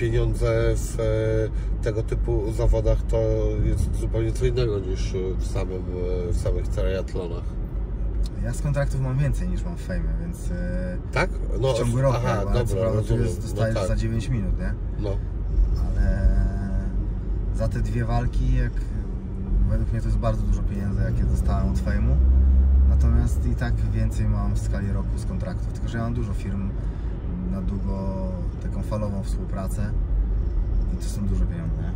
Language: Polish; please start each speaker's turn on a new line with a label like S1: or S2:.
S1: Pieniądze w e, tego typu zawodach to jest zupełnie co innego niż w, samym, e, w samych triatlonach.
S2: Ja z kontraktów mam więcej niż mam w fejmie, więc e,
S1: Tak? No,
S2: w ciągu roku,
S1: aha,
S2: ale co
S1: dobra,
S2: prawda tu jest, dostajesz
S1: no, tak.
S2: za 9 minut, nie?
S1: No.
S2: Ale za te dwie walki, jak według mnie to jest bardzo dużo pieniędzy, jakie dostałem od fejmu. Natomiast i tak więcej mam w skali roku z kontraktów, tylko że ja mam dużo firm na długo taką falową współpracę i to są duże pieniądze.